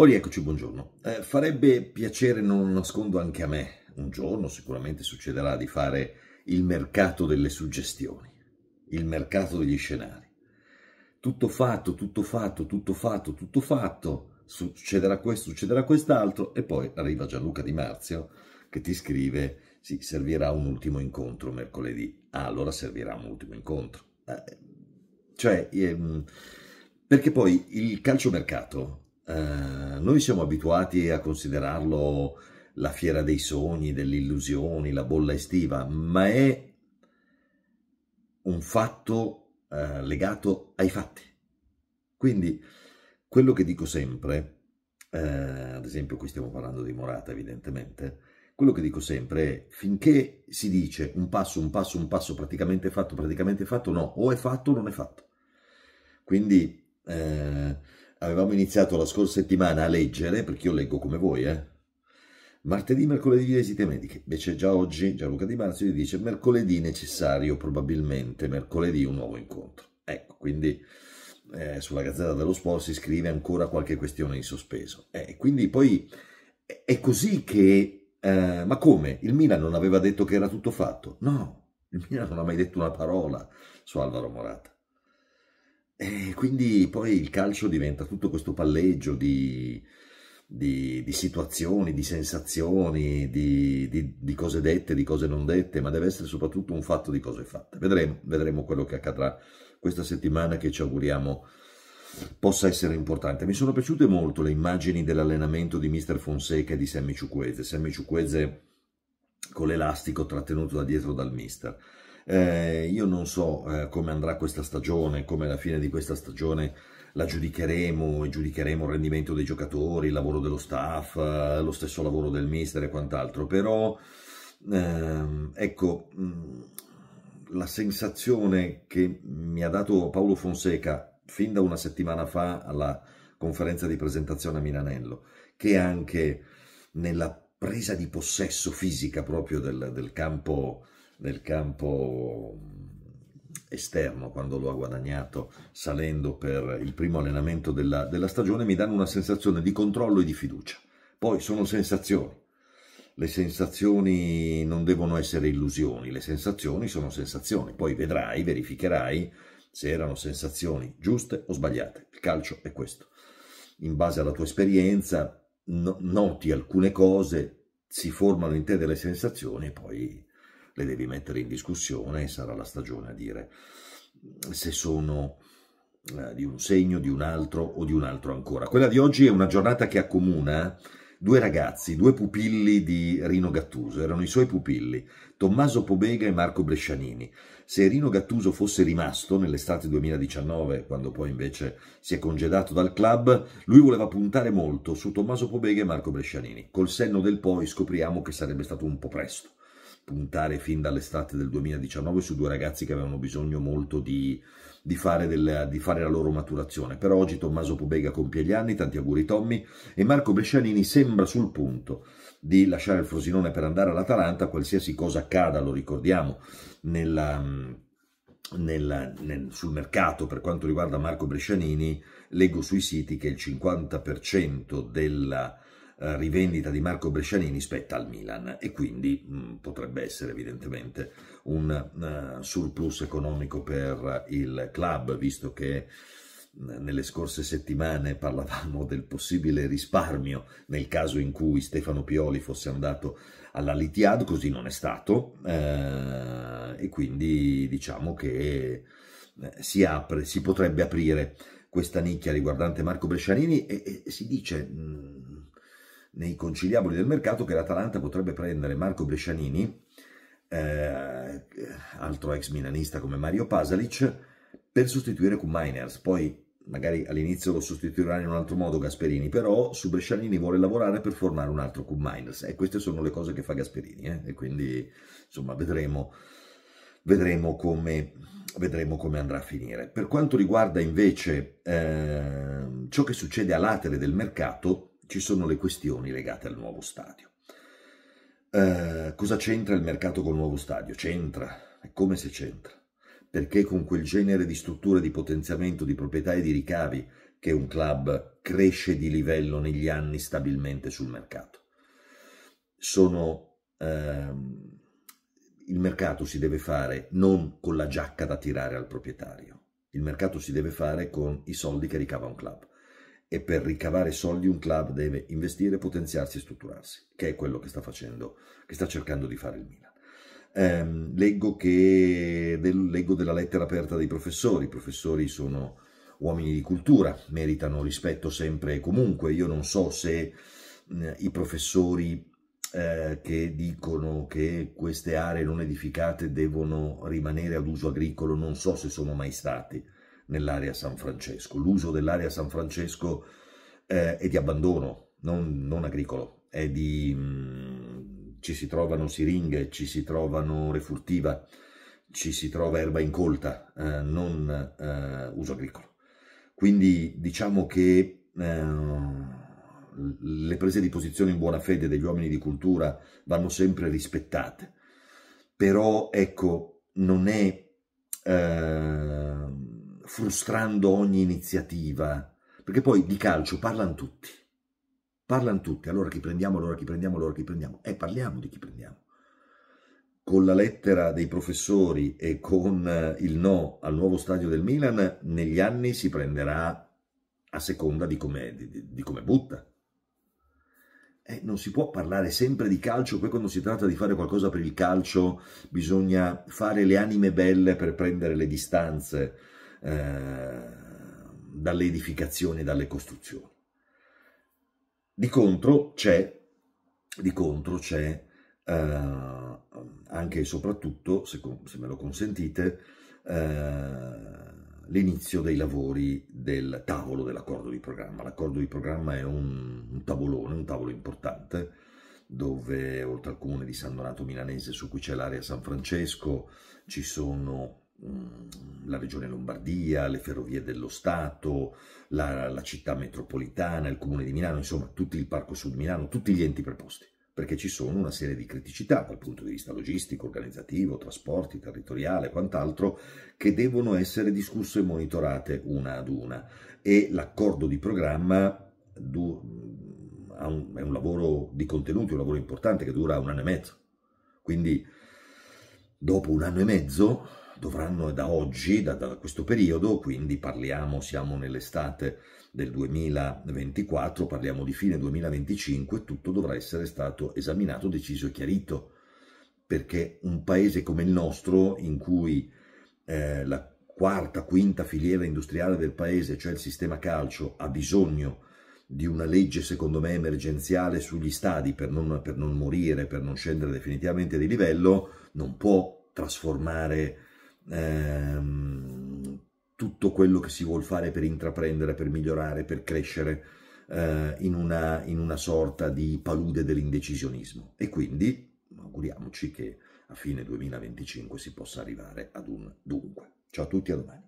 Oh, rieccoci, buongiorno. Eh, farebbe piacere, non nascondo anche a me, un giorno sicuramente succederà di fare il mercato delle suggestioni, il mercato degli scenari. Tutto fatto, tutto fatto, tutto fatto, tutto fatto, succederà questo, succederà quest'altro e poi arriva Gianluca Di Marzio che ti scrive, sì, servirà un ultimo incontro mercoledì. Ah, allora servirà un ultimo incontro. Eh, cioè, ehm, perché poi il calciomercato eh, noi siamo abituati a considerarlo la fiera dei sogni, delle illusioni, la bolla estiva, ma è un fatto eh, legato ai fatti. Quindi quello che dico sempre, eh, ad esempio qui stiamo parlando di Morata evidentemente, quello che dico sempre è finché si dice un passo, un passo, un passo praticamente fatto, praticamente fatto, no, o è fatto o non è fatto. Quindi eh, avevamo iniziato la scorsa settimana a leggere, perché io leggo come voi, eh? Martedì, mercoledì visite mediche. Invece già oggi Gianluca Di Marzio gli dice mercoledì necessario, probabilmente mercoledì un nuovo incontro. Ecco, quindi eh, sulla Gazzetta dello Sport si scrive ancora qualche questione in sospeso. Eh, quindi poi è così che... Eh, ma come? Il Milan non aveva detto che era tutto fatto? No, il Milan non ha mai detto una parola su Alvaro Morata. E quindi poi il calcio diventa tutto questo palleggio di, di, di situazioni, di sensazioni, di, di, cose dette, di cose non dette, ma deve essere soprattutto un fatto di cose fatte. Vedremo, vedremo quello che accadrà questa settimana che ci auguriamo possa essere importante. Mi sono piaciute molto le immagini dell'allenamento di Mister Fonseca e di Sammy Ciuqueze. Sammy Ciuqueze con l'elastico trattenuto da dietro dal Mister. Eh, io non so eh, come andrà questa stagione, come alla fine di questa stagione la giudicheremo e giudicheremo il rendimento dei giocatori, il lavoro dello staff, eh, lo stesso lavoro del mister e quant'altro, però ehm, ecco mh, mm, la sensazione che mi ha dato Paolo Fonseca fin da una settimana fa alla conferenza di presentazione a Milanello, che anche nella presa di possesso fisica proprio del, del campo nel campo esterno quando lo ha guadagnato salendo per il primo allenamento della, della stagione mi danno una sensazione di controllo e di fiducia. Poi sono sensazioni, le sensazioni non devono essere illusioni, le sensazioni sono sensazioni, poi vedrai, verificherai se erano sensazioni giuste o sbagliate. Il calcio è questo. In base alla tua esperienza no, noti alcune cose, si formano in te delle sensazioni e poi le devi mettere in discussione e sarà la stagione a dire se sono eh, di un segno, di un altro o di un altro ancora. Quella di oggi è una giornata che accomuna due ragazzi, due pupilli di Rino Gattuso, erano i suoi pupilli, Tommaso Pobega e Marco Brescianini. Se Rino Gattuso fosse rimasto nell'estate 2019, quando poi invece si è congedato dal club, lui voleva puntare molto su Tommaso Pobega e Marco Brescianini. Col senno del poi scopriamo che sarebbe stato un po' presto puntare fin dall'estate del 2019 su due ragazzi che avevano bisogno molto di, di, fare del, di, fare la loro maturazione. Per oggi Tommaso Pobega compie gli anni, tanti auguri Tommy, e Marco Brescianini sembra sul punto di lasciare il Frosinone per andare all'Atalanta, qualsiasi cosa accada, lo ricordiamo, nella, nella, nel, sul mercato per quanto riguarda Marco Brescianini, leggo sui siti che il 50% della rivendita di Marco Brescianini spetta al Milan e quindi mh, mm, potrebbe essere evidentemente un uh, surplus economico per il club, visto che mm, nelle scorse settimane parlavamo del possibile risparmio nel caso in cui Stefano Pioli fosse andato alla Litiad, così non è stato eh, e quindi diciamo che eh, si apre, si potrebbe aprire questa nicchia riguardante Marco Brescianini e, e si dice mh, mm, nei conciliaboli del mercato che l'Atalanta potrebbe prendere Marco Brescianini, eh, altro ex milanista come Mario Pasalic, per sostituire Q Miners. Poi magari all'inizio lo sostituirà in un altro modo Gasperini, però su Brescianini vuole lavorare per formare un altro Q Miners e queste sono le cose che fa Gasperini eh? e quindi insomma vedremo, vedremo, come, vedremo come andrà a finire. Per quanto riguarda invece eh, ciò che succede a latere del mercato, ci sono le questioni legate al nuovo stadio. Eh, cosa c'entra il mercato col nuovo stadio? C'entra, è come se c'entra, perché con quel genere di strutture di potenziamento di proprietà e di ricavi che un club cresce di livello negli anni stabilmente sul mercato. Sono, ehm, il mercato si deve fare non con la giacca da tirare al proprietario, il mercato si deve fare con i soldi che ricava un club e per ricavare soldi un club deve investire, potenziarsi e strutturarsi, che è quello che sta facendo, che sta cercando di fare il Milan. Eh, leggo, che, del, leggo della lettera aperta dei professori, i professori sono uomini di cultura, meritano rispetto sempre e comunque, io non so se mh, i professori eh, che dicono che queste aree non edificate devono rimanere ad uso agricolo, non so se sono mai stati nell'area San Francesco. L'uso dell'area San Francesco eh, è di abbandono, non, non agricolo, è di... Mh, mm, ci si trovano siringhe, ci si trovano refurtiva, ci si trova erba incolta, eh, non eh, uso agricolo. Quindi diciamo che eh, le prese di posizione in buona fede degli uomini di cultura vanno sempre rispettate, però ecco, non è eh, frustrando ogni iniziativa, perché poi di calcio parlano tutti, parlano tutti, allora chi prendiamo, allora chi prendiamo, allora chi prendiamo, e eh, parliamo di chi prendiamo. Con la lettera dei professori e con eh, il no al nuovo stadio del Milan, negli anni si prenderà a seconda di come, di, di come butta. Eh, non si può parlare sempre di calcio, poi quando si tratta di fare qualcosa per il calcio bisogna fare le anime belle per prendere le distanze eh, dalle edificazioni e dalle costruzioni. Di contro c'è, di contro c'è eh, anche e soprattutto, se, se, me lo consentite, eh, l'inizio dei lavori del tavolo dell'accordo di programma. L'accordo di programma è un, un tavolone, un tavolo importante, dove oltre al comune di San Donato Milanese, su cui c'è l'area San Francesco, ci sono la regione Lombardia, le ferrovie dello Stato, la, la, città metropolitana, il comune di Milano, insomma tutto il Parco Sud Milano, tutti gli enti preposti, perché ci sono una serie di criticità dal punto di vista logistico, organizzativo, trasporti, territoriale, quant'altro, che devono essere discusse e monitorate una ad una. E l'accordo di programma un, è un lavoro di contenuti, un lavoro importante che dura un anno e mezzo. Quindi dopo un anno e mezzo dovranno da oggi, da, da questo periodo, quindi parliamo, siamo nell'estate del 2024, parliamo di fine 2025, tutto dovrà essere stato esaminato, deciso e chiarito, perché un paese come il nostro, in cui eh, la quarta, quinta filiera industriale del paese, cioè il sistema calcio, ha bisogno di una legge secondo me emergenziale sugli stadi per non, per non morire, per non scendere definitivamente di livello, non può trasformare ehm, tutto quello che si vuole fare per intraprendere, per migliorare, per crescere eh, in, una, in una sorta di palude dell'indecisionismo. E quindi auguriamoci che a fine 2025 si possa arrivare ad un dunque. Ciao a tutti, a domani.